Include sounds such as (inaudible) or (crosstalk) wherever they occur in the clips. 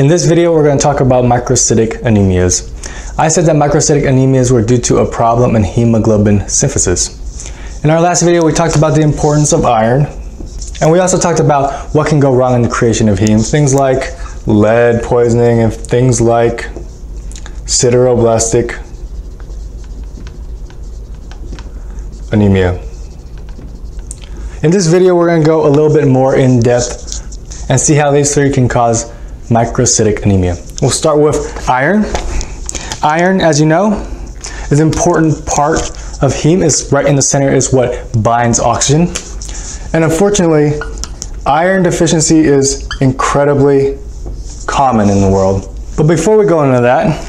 In this video, we're going to talk about microcytic anemias. I said that microcytic anemias were due to a problem in hemoglobin synthesis. In our last video, we talked about the importance of iron, and we also talked about what can go wrong in the creation of heme, things like lead poisoning and things like sideroblastic anemia. In this video, we're going to go a little bit more in depth and see how these three can cause microcytic anemia. We'll start with iron. Iron, as you know, is an important part of heme. It's right in the center is what binds oxygen. And unfortunately, iron deficiency is incredibly common in the world. But before we go into that,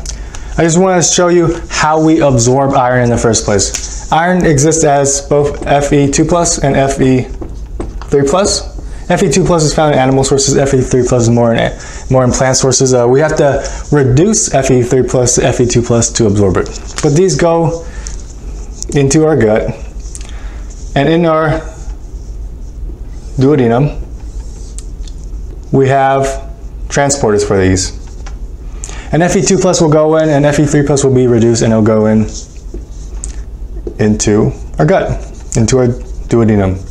I just want to show you how we absorb iron in the first place. Iron exists as both Fe2 plus and Fe3 plus. Fe2 plus is found in animal sources. Fe3 plus is more in more in plant sources. Uh, we have to reduce Fe3 plus to Fe2 plus to absorb it. But these go into our gut, and in our duodenum, we have transporters for these. And Fe2 plus will go in, and Fe3 plus will be reduced, and it'll go in into our gut, into our duodenum.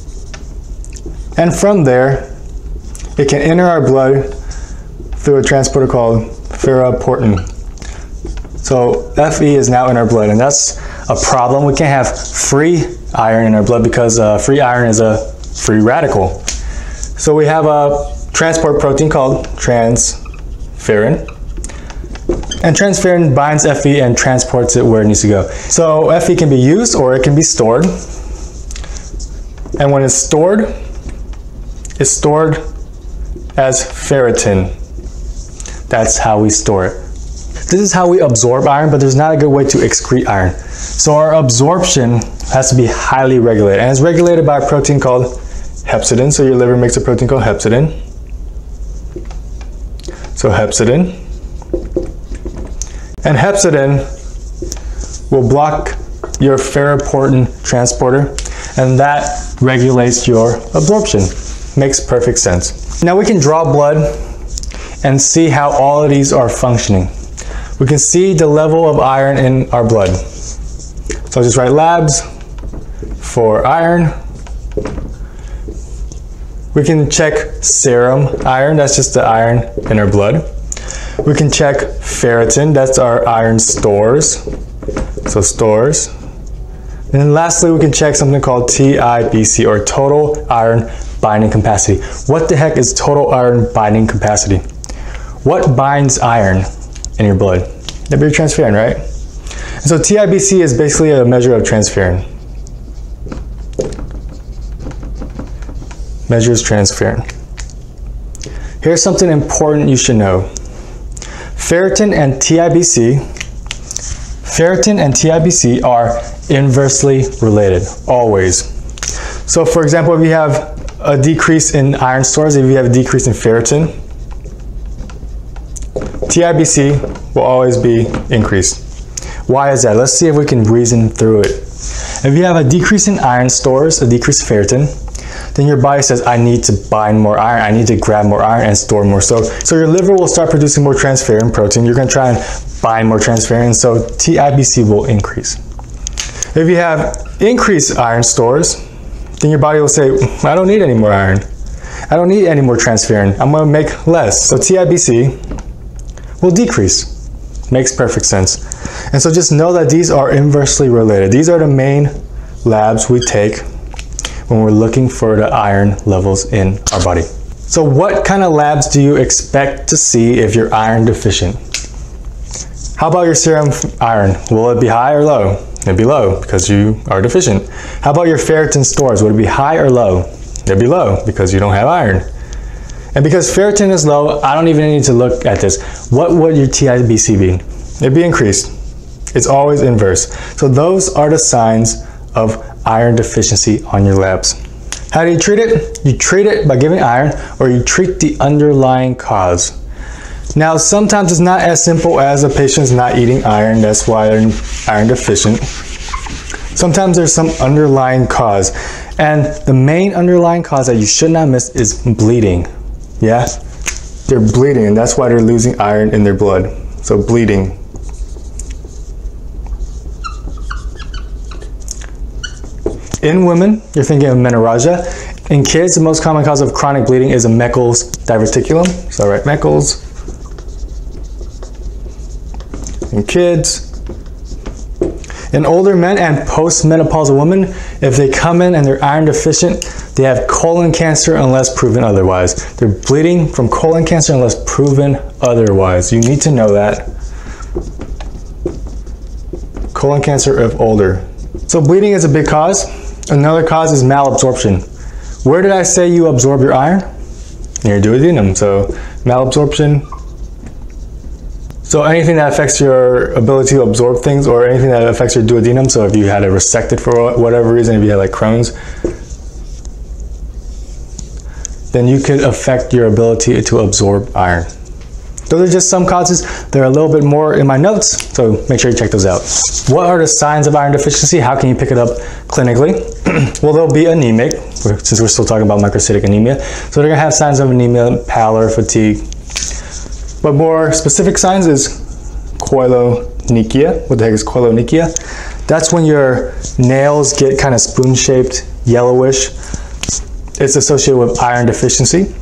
And from there, it can enter our blood through a transporter called ferroportin. So Fe is now in our blood, and that's a problem. We can't have free iron in our blood because uh, free iron is a free radical. So we have a transport protein called transferrin. And transferrin binds Fe and transports it where it needs to go. So Fe can be used or it can be stored. And when it's stored, it's stored as ferritin. That's how we store it. This is how we absorb iron, but there's not a good way to excrete iron. So our absorption has to be highly regulated, and it's regulated by a protein called hepcidin. So your liver makes a protein called hepcidin. So hepcidin. And hepcidin will block your ferroportin transporter, and that regulates your absorption. Makes perfect sense. Now we can draw blood and see how all of these are functioning. We can see the level of iron in our blood. So I'll just write labs for iron. We can check serum iron, that's just the iron in our blood. We can check ferritin, that's our iron stores. So stores. And then lastly, we can check something called TIBC or total iron binding capacity. What the heck is total iron binding capacity? What binds iron in your blood? That'd be transferrin, right? And so TIBC is basically a measure of transferrin. Measures transferrin. Here's something important you should know. Ferritin and TIBC, ferritin and TIBC are inversely related, always. So for example, if you have a decrease in iron stores, if you have a decrease in ferritin, TIBC will always be increased. Why is that? Let's see if we can reason through it. If you have a decrease in iron stores, a decrease in ferritin, then your body says, I need to bind more iron, I need to grab more iron and store more. So, so your liver will start producing more transferrin protein. You're gonna try and bind more transferrin, so TIBC will increase. If you have increased iron stores, then your body will say, I don't need any more iron. I don't need any more transferrin. I'm going to make less. So TIBC will decrease. Makes perfect sense. And so just know that these are inversely related. These are the main labs we take when we're looking for the iron levels in our body. So what kind of labs do you expect to see if you're iron deficient? How about your serum iron? Will it be high or low? It'd be low because you are deficient. How about your ferritin stores? Would it be high or low? It'd be low because you don't have iron. And because ferritin is low, I don't even need to look at this. What would your TIBC be? It'd be increased. It's always inverse. So those are the signs of iron deficiency on your labs. How do you treat it? You treat it by giving iron or you treat the underlying cause. Now, sometimes it's not as simple as a patient's not eating iron, that's why they're iron deficient. Sometimes there's some underlying cause, and the main underlying cause that you should not miss is bleeding. Yeah? They're bleeding, and that's why they're losing iron in their blood. So bleeding. In women, you're thinking of menorrhagia. In kids, the most common cause of chronic bleeding is a Meckel's diverticulum. So right, Meckel's. In kids, in older men and postmenopausal women, if they come in and they're iron deficient, they have colon cancer unless proven otherwise. They're bleeding from colon cancer unless proven otherwise. You need to know that. Colon cancer if older. So bleeding is a big cause. Another cause is malabsorption. Where did I say you absorb your iron? Your duodenum. So malabsorption, so anything that affects your ability to absorb things or anything that affects your duodenum, so if you had it resected for whatever reason, if you had like Crohn's, then you could affect your ability to absorb iron. Those are just some causes. There are a little bit more in my notes, so make sure you check those out. What are the signs of iron deficiency? How can you pick it up clinically? (clears throat) well, they'll be anemic, since we're still talking about microcytic anemia. So they're gonna have signs of anemia, pallor, fatigue, but more specific signs is koilonychia. What the heck is koilonychia? That's when your nails get kind of spoon-shaped, yellowish. It's associated with iron deficiency.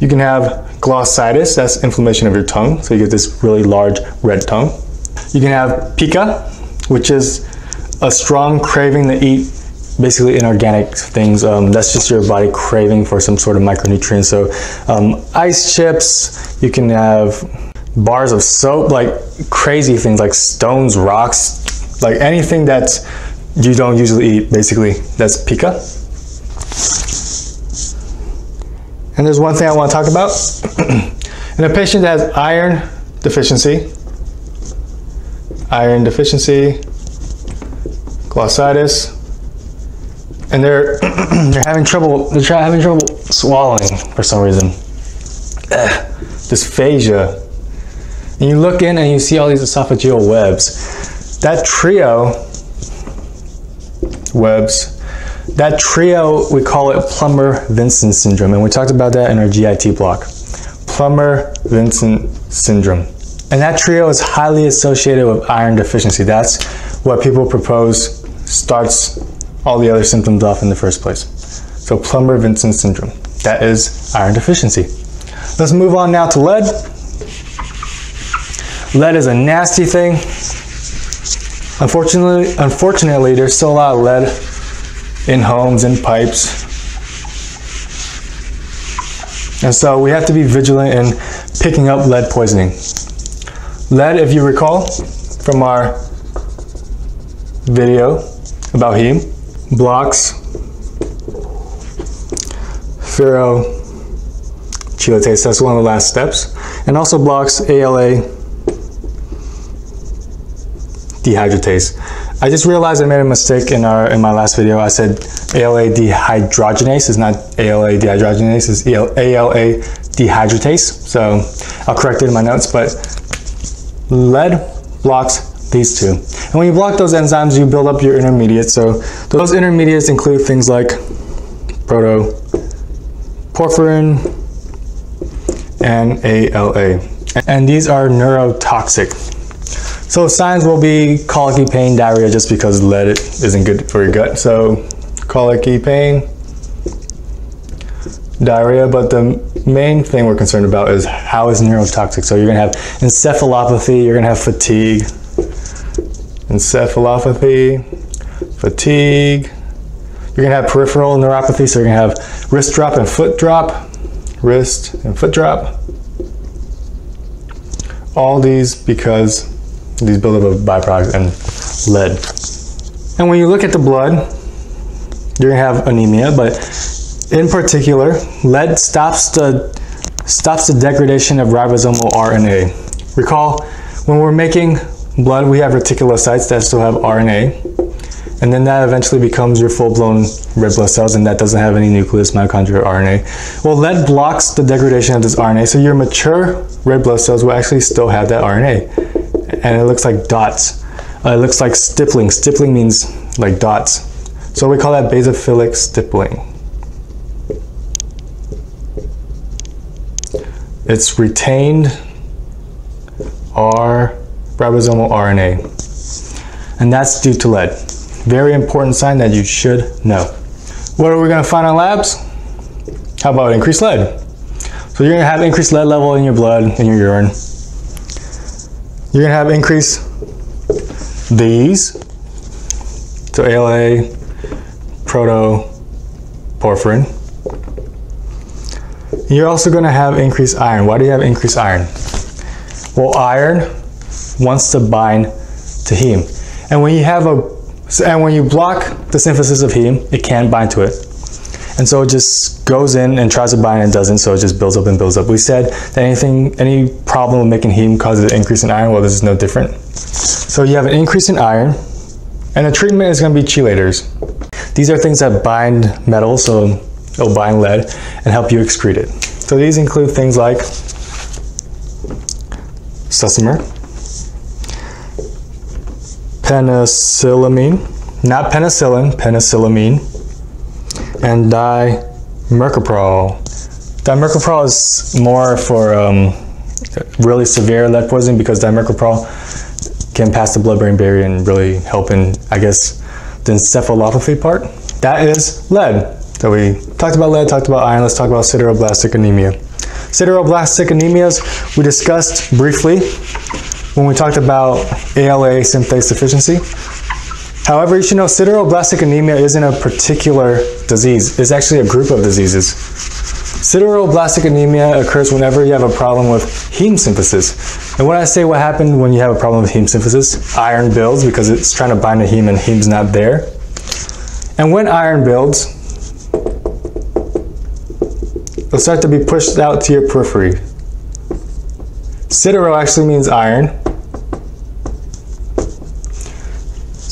You can have glossitis, that's inflammation of your tongue, so you get this really large red tongue. You can have pica, which is a strong craving to eat basically inorganic things. Um, that's just your body craving for some sort of micronutrient. So um, ice chips, you can have bars of soap, like crazy things like stones, rocks, like anything that you don't usually eat, basically, that's pica. And there's one thing I want to talk about. (clears throat) In a patient that has iron deficiency, iron deficiency, glossitis, and they're (clears throat) they're having trouble they're having trouble swallowing for some reason. Ugh, dysphagia. And you look in and you see all these esophageal webs. That trio webs, that trio we call it Plummer-Vinson syndrome, and we talked about that in our GIT block. Plummer-Vinson syndrome. And that trio is highly associated with iron deficiency. That's what people propose starts all the other symptoms off in the first place. So Plummer-Vinson syndrome, that is iron deficiency. Let's move on now to lead. Lead is a nasty thing. Unfortunately, unfortunately, there's still a lot of lead in homes and pipes. And so we have to be vigilant in picking up lead poisoning. Lead, if you recall from our video about heme, blocks ferrochelatase, that's one of the last steps, and also blocks ALA dehydratase. I just realized I made a mistake in our in my last video. I said ALA dehydrogenase is not ALA dehydrogenase, it's ALA dehydratase. So I'll correct it in my notes, but lead blocks these two. And when you block those enzymes, you build up your intermediates. So those intermediates include things like protoporphyrin and ALA. And these are neurotoxic. So signs will be colicky pain, diarrhea, just because lead isn't good for your gut. So colicky pain, diarrhea, but the main thing we're concerned about is how is neurotoxic. So you're gonna have encephalopathy, you're gonna have fatigue, encephalopathy, fatigue. You're gonna have peripheral neuropathy, so you're gonna have wrist drop and foot drop, wrist and foot drop. All these because these build up of byproducts and lead. And when you look at the blood, you're gonna have anemia, but in particular, lead stops the stops the degradation of ribosomal RNA. Recall when we're making blood, we have reticulocytes that still have RNA. And then that eventually becomes your full-blown red blood cells and that doesn't have any nucleus, mitochondria, or RNA. Well, lead blocks the degradation of this RNA, so your mature red blood cells will actually still have that RNA. And it looks like dots. Uh, it looks like stippling. Stippling means like dots. So we call that basophilic stippling. it's retained R ribosomal RNA. And that's due to lead. Very important sign that you should know. What are we gonna find on labs? How about increased lead? So you're gonna have increased lead level in your blood, in your urine. You're gonna have increased these. So ALA, protoporphyrin. You're also gonna have increased iron. Why do you have increased iron? Well, iron wants to bind to heme. And when you have a and when you block the synthesis of heme, it can't bind to it. And so it just goes in and tries to bind and doesn't, so it just builds up and builds up. We said that anything, any problem with making heme causes an increase in iron. Well, this is no different. So you have an increase in iron, and the treatment is going to be chelators. These are things that bind metal, so it'll bind lead, and help you excrete it. So these include things like Succimer, penicillamine, not penicillin, penicillamine, and dimercaprol. Dimercaprol is more for um, really severe lead poisoning because dimercaprol can pass the blood-brain barrier and really help in, I guess, the encephalopathy part. That is lead. So we talked about lead, talked about iron, let's talk about sideroblastic anemia. Sideroblastic anemias we discussed briefly when we talked about ALA synthase deficiency. However, you should know sideroblastic anemia isn't a particular disease. It's actually a group of diseases. Sideroblastic anemia occurs whenever you have a problem with heme synthesis. And when I say what happened when you have a problem with heme synthesis, iron builds because it's trying to bind to heme and heme's not there. And when iron builds, it'll start to be pushed out to your periphery. Sidero actually means iron,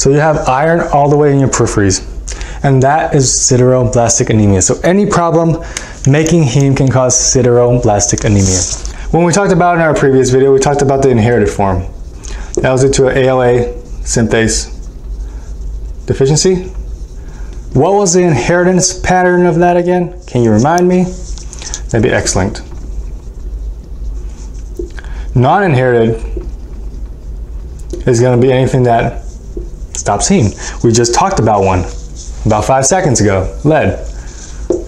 So you have iron all the way in your peripheries. And that is sideroblastic anemia. So any problem making heme can cause sideroblastic anemia. When we talked about in our previous video, we talked about the inherited form. That was due to an ALA synthase deficiency. What was the inheritance pattern of that again? Can you remind me? That'd be X-linked. Non-inherited is going to be anything that Stop seeing. We just talked about one about five seconds ago, lead.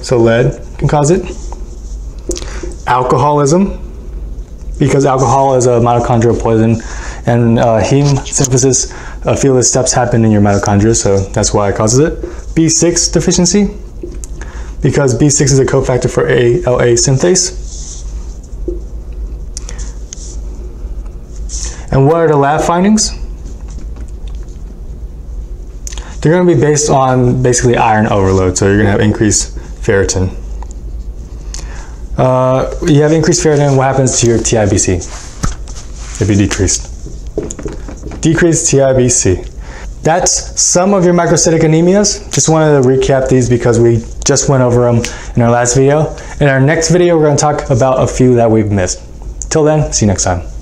So lead can cause it. Alcoholism, because alcohol is a mitochondrial poison, and uh, heme synthesis, a few of the steps happen in your mitochondria, so that's why it causes it. B6 deficiency, because B6 is a cofactor for ALA synthase. And what are the lab findings? They're going to be based on basically iron overload, so you're going to have increased ferritin. Uh, you have increased ferritin, what happens to your TIBC if you decrease? Decreased TIBC. That's some of your microcytic anemias. Just wanted to recap these because we just went over them in our last video. In our next video, we're going to talk about a few that we've missed. Till then, see you next time.